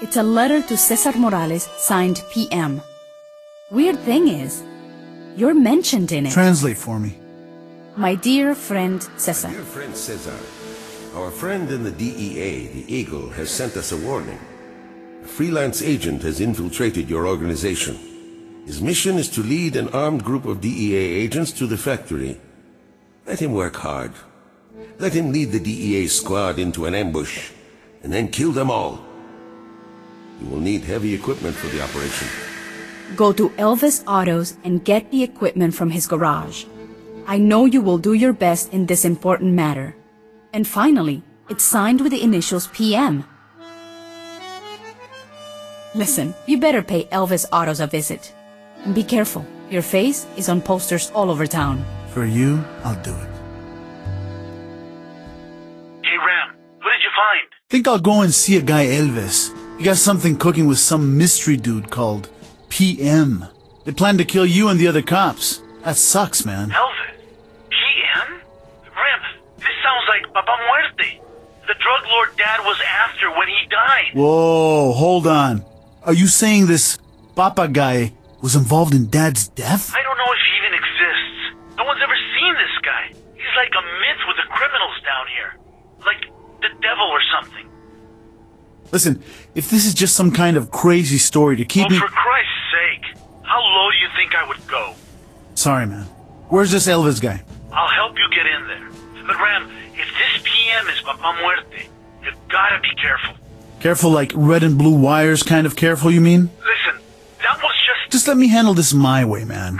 It's a letter to Cesar Morales signed PM. Weird thing is, you're mentioned in it. Translate for me. My dear friend Cesar. Dear friend Cesar, our friend in the DEA, the Eagle, has sent us a warning. A freelance agent has infiltrated your organization. His mission is to lead an armed group of DEA agents to the factory. Let him work hard. Let him lead the DEA squad into an ambush, and then kill them all. You will need heavy equipment for the operation. Go to Elvis Autos and get the equipment from his garage. I know you will do your best in this important matter. And finally, it's signed with the initials PM. Listen, you better pay Elvis Autos a visit. And be careful, your face is on posters all over town. For you, I'll do it. Hey, Ram, what did you find? Think I'll go and see a guy Elvis. He got something cooking with some mystery dude called PM. They plan to kill you and the other cops. That sucks, man. Elvis? PM? Ram, this sounds like Papa Muerte. The drug lord Dad was after when he died. Whoa, hold on. Are you saying this Papa guy was involved in Dad's death? I don't know if he even exists. No one's ever seen this guy. He's like a myth with the criminals down here. Like the devil or something. Listen, if this is just some kind of crazy story to keep Oh, me... for Christ's sake. How low do you think I would go? Sorry, man. Where's this Elvis guy? I'll help you get in there. But Ram, if this PM is Papa Muerte, you gotta be careful. Careful like red and blue wires kind of careful, you mean? Listen, that was just... Just let me handle this my way, man.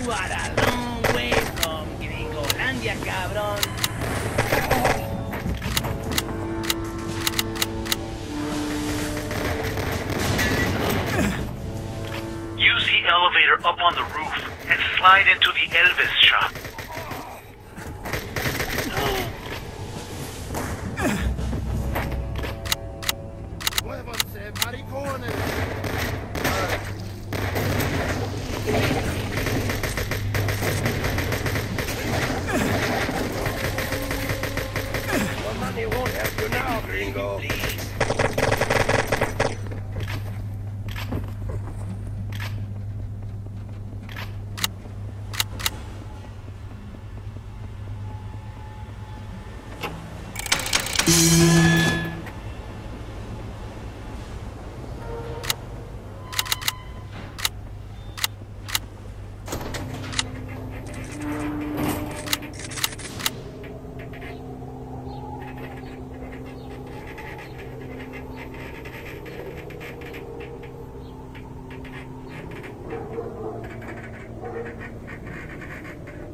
You are a long way from Gringolandia, cabrón. Use the elevator up on the roof and slide into the Elvis shop.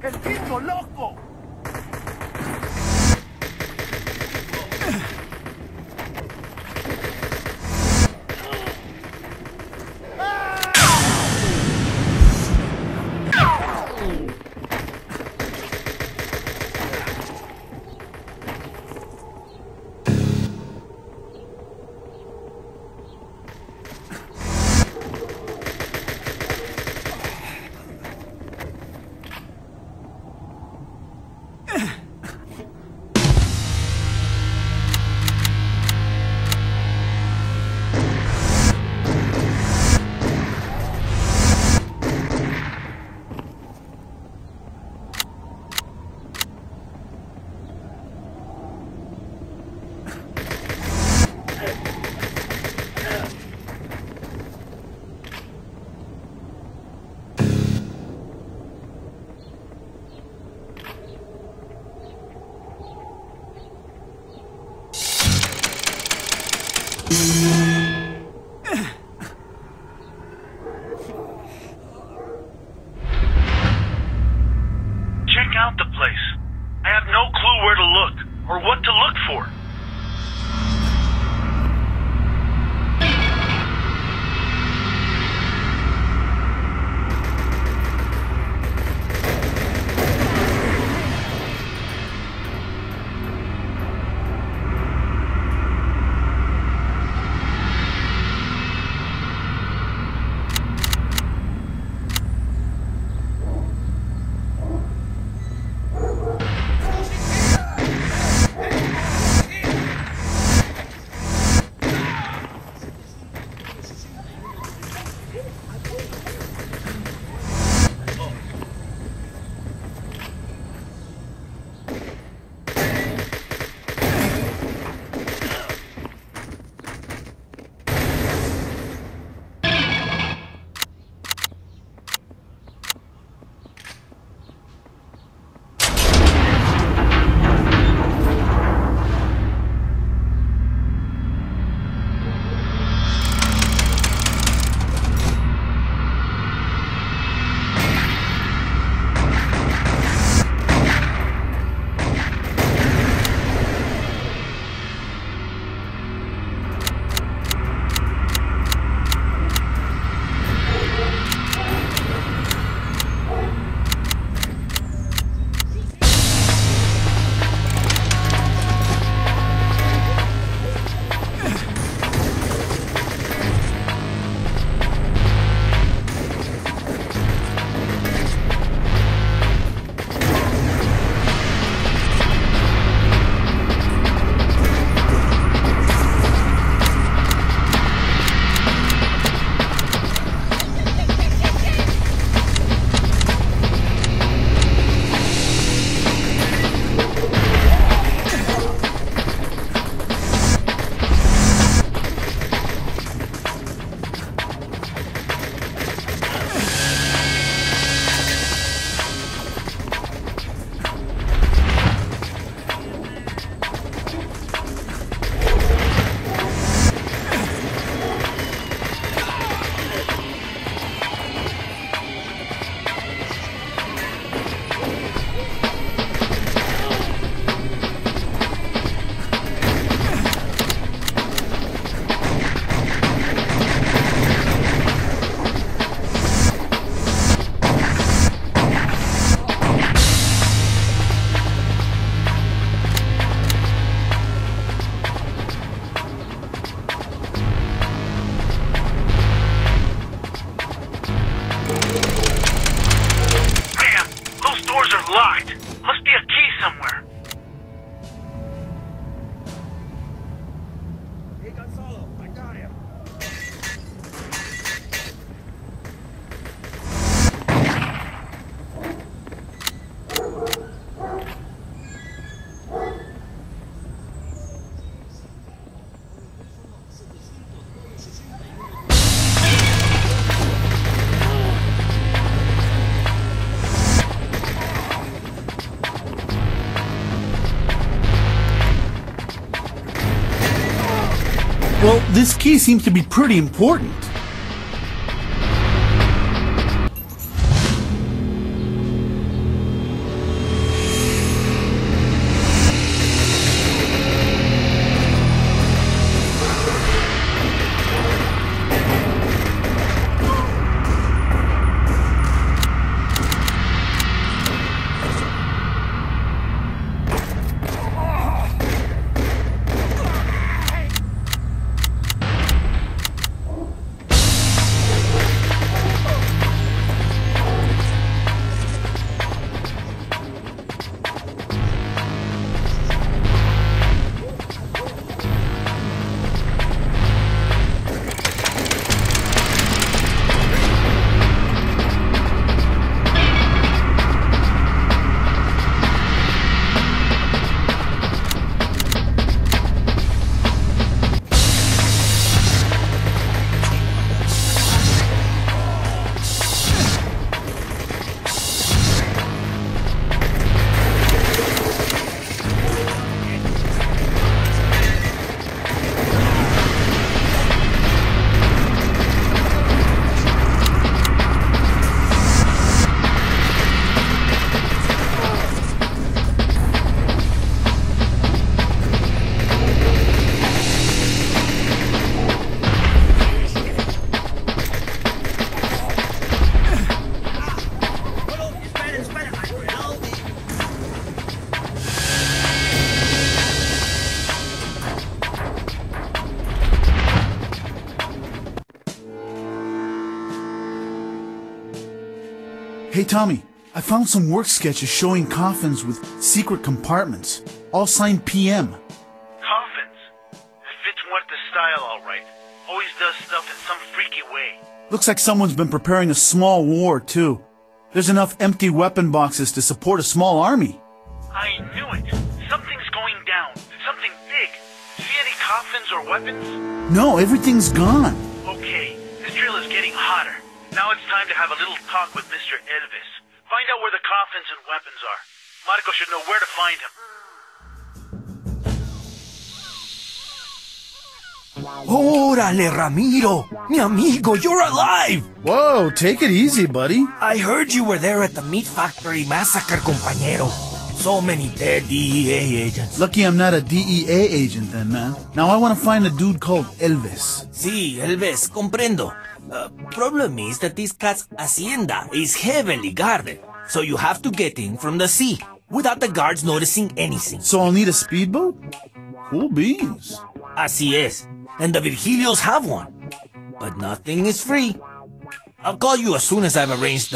¡El tipo loco! what to look for. This key seems to be pretty important. Hey, Tommy, I found some work sketches showing coffins with secret compartments, all signed PM. Coffins. It fits Muerte's style all right. Always does stuff in some freaky way. Looks like someone's been preparing a small war, too. There's enough empty weapon boxes to support a small army. I knew it. Something's going down. Something big. See any coffins or weapons? No, everything's gone. Now it's time to have a little talk with Mr. Elvis. Find out where the coffins and weapons are. Marco should know where to find him. Órale, Ramiro! Mi amigo, you're alive! Whoa, take it easy, buddy. I heard you were there at the meat factory massacre, compañero. So many dead DEA agents. Lucky I'm not a DEA agent then, man. Now I want to find a dude called Elvis. Sí, Elvis, comprendo. Uh, problem is that this cat's hacienda is heavily guarded, so you have to get in from the sea without the guards noticing anything. So I'll need a speedboat? Cool beans. Así es. And the Virgilios have one. But nothing is free. I'll call you as soon as I've arranged the